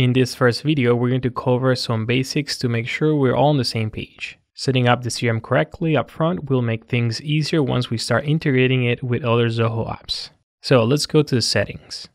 In this first video, we're going to cover some basics to make sure we're all on the same page. Setting up the CRM correctly up front will make things easier once we start integrating it with other Zoho apps. So let's go to the settings.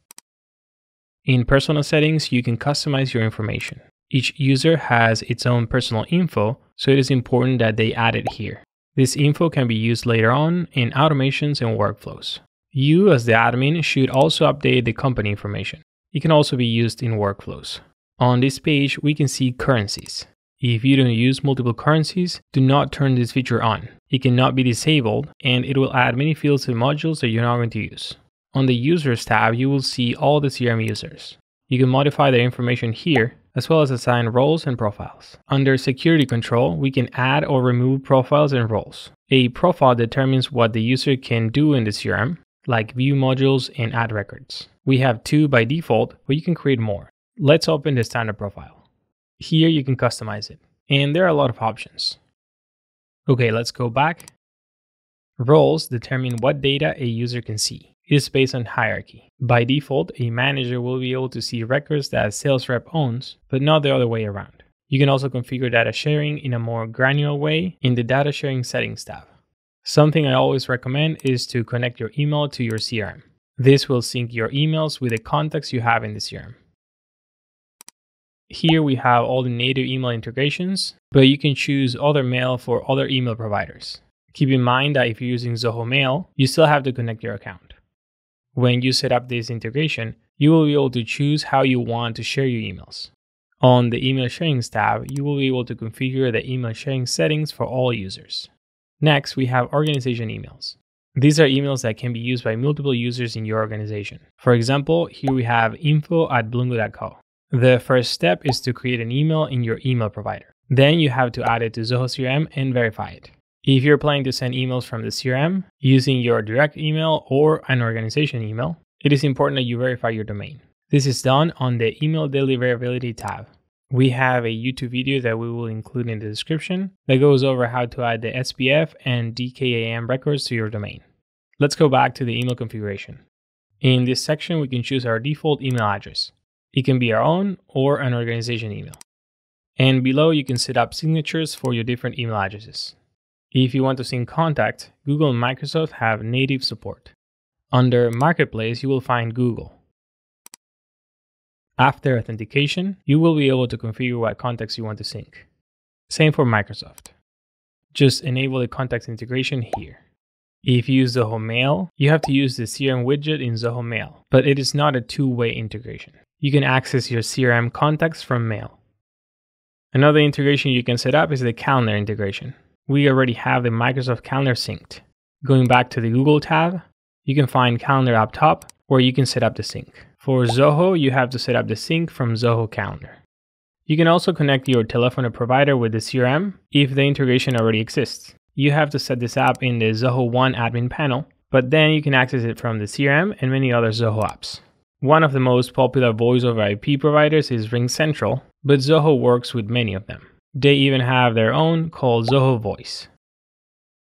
In personal settings, you can customize your information. Each user has its own personal info, so it is important that they add it here. This info can be used later on in automations and workflows. You, as the admin, should also update the company information. It can also be used in workflows. On this page, we can see currencies. If you don't use multiple currencies, do not turn this feature on. It cannot be disabled, and it will add many fields and modules that you're not going to use. On the Users tab, you will see all the CRM users. You can modify their information here, as well as assign roles and profiles. Under Security Control, we can add or remove profiles and roles. A profile determines what the user can do in the CRM, like view modules and add records. We have two by default, but you can create more. Let's open the standard profile. Here you can customize it, and there are a lot of options. Okay, let's go back. Roles determine what data a user can see. It is based on hierarchy. By default, a manager will be able to see records that a sales rep owns, but not the other way around. You can also configure data sharing in a more granular way in the data sharing settings tab. Something I always recommend is to connect your email to your CRM. This will sync your emails with the contacts you have in the CRM. Here we have all the native email integrations, but you can choose other mail for other email providers. Keep in mind that if you're using Zoho Mail, you still have to connect your account. When you set up this integration, you will be able to choose how you want to share your emails. On the Email Sharing tab, you will be able to configure the email sharing settings for all users. Next, we have organization emails. These are emails that can be used by multiple users in your organization. For example, here we have info at blungo.co. The first step is to create an email in your email provider. Then you have to add it to Zoho CRM and verify it. If you're planning to send emails from the CRM using your direct email or an organization email, it is important that you verify your domain. This is done on the Email Deliverability tab. We have a YouTube video that we will include in the description that goes over how to add the SPF and DKIM records to your domain. Let's go back to the email configuration. In this section, we can choose our default email address. It can be our own or an organization email. And below, you can set up signatures for your different email addresses. If you want to sync contact, Google and Microsoft have native support. Under Marketplace, you will find Google. After authentication, you will be able to configure what contacts you want to sync. Same for Microsoft. Just enable the contacts integration here. If you use Zoho Mail, you have to use the CRM widget in Zoho Mail, but it is not a two-way integration. You can access your CRM contacts from Mail. Another integration you can set up is the calendar integration we already have the Microsoft Calendar synced. Going back to the Google tab, you can find Calendar up top where you can set up the sync. For Zoho, you have to set up the sync from Zoho Calendar. You can also connect your telephone provider with the CRM if the integration already exists. You have to set this up in the Zoho One admin panel, but then you can access it from the CRM and many other Zoho apps. One of the most popular voice over IP providers is RingCentral, but Zoho works with many of them. They even have their own called Zoho Voice.